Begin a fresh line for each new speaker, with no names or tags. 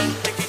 Think